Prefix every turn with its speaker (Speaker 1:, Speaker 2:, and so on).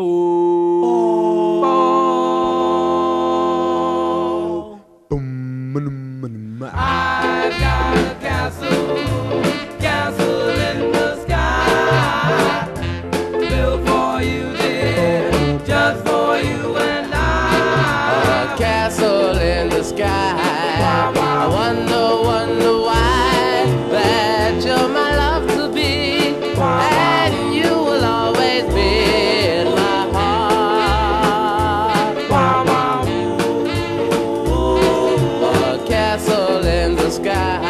Speaker 1: Boom. Boom. I've got a castle, castle in the sky, built for you, dear, just for you and
Speaker 2: castle. sky.